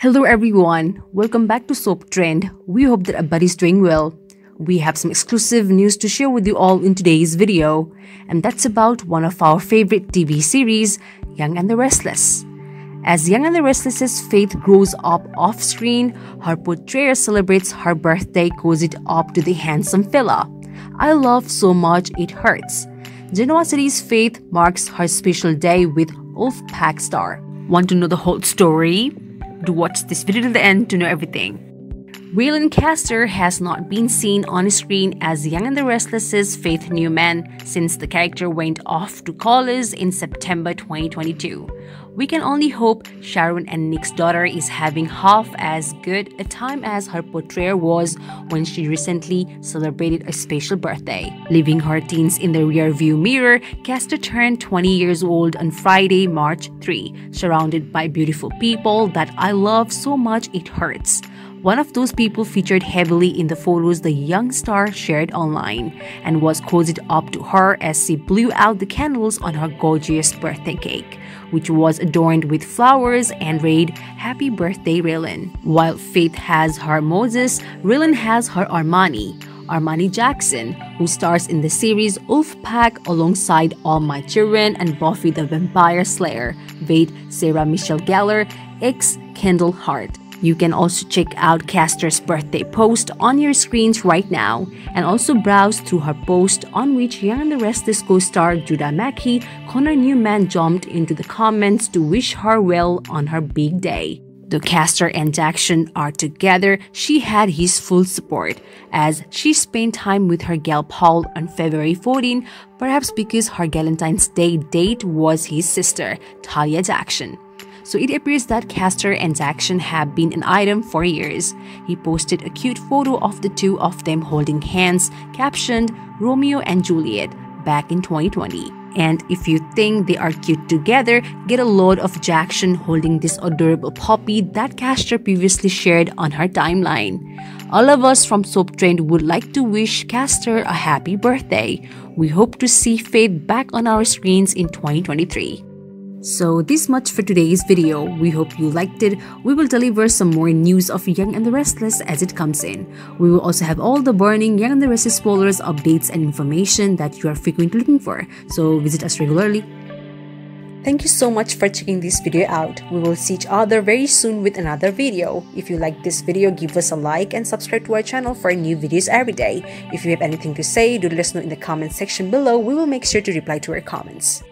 Hello everyone, welcome back to Soap Trend. We hope that everybody's doing well. We have some exclusive news to share with you all in today's video, and that's about one of our favorite TV series, Young and the Restless. As Young and the Restless's Faith grows up off screen, her portrayer celebrates her birthday cozied up to the handsome fella. I love so much it hurts. Genoa City's Faith marks her special day with Wolfpack star. Want to know the whole story? Do watch this video to the end to know everything. Reylynn Caster has not been seen on screen as Young and the Restless's Faith Newman since the character went off to college in September 2022. We can only hope Sharon and Nick's daughter is having half as good a time as her portrayal was when she recently celebrated a special birthday. Leaving her teens in the rearview mirror, Caster turned 20 years old on Friday, March 3, surrounded by beautiful people that I love so much it hurts. One of those people featured heavily in the photos the young star shared online and was cozied up to her as she blew out the candles on her gorgeous birthday cake, which was adorned with flowers and read, Happy Birthday, Reylynn. While Faith has her Moses, Reylynn has her Armani. Armani Jackson, who stars in the series Wolfpack alongside All My Children and Buffy the Vampire Slayer, Vade Sarah Michelle Gellar, ex Kendall Hart. You can also check out Caster's birthday post on your screens right now and also browse through her post on which Young and the Restless co-star Judah Mackey, Connor Newman jumped into the comments to wish her well on her big day. Though Caster and Jackson are together, she had his full support as she spent time with her gal Paul on February 14, perhaps because her Valentine's Day date was his sister, Talia Jackson so it appears that Caster and Jackson have been an item for years. He posted a cute photo of the two of them holding hands, captioned Romeo and Juliet, back in 2020. And if you think they are cute together, get a load of Jackson holding this adorable puppy that Caster previously shared on her timeline. All of us from Soap Trend would like to wish Caster a happy birthday. We hope to see Faith back on our screens in 2023. So this much for today's video. We hope you liked it. We will deliver some more news of Young and the Restless as it comes in. We will also have all the burning Young and the Restless spoilers, updates, and information that you are frequently looking for. So visit us regularly. Thank you so much for checking this video out. We will see each other very soon with another video. If you like this video, give us a like and subscribe to our channel for new videos every day. If you have anything to say, do let us know in the comment section below. We will make sure to reply to our comments.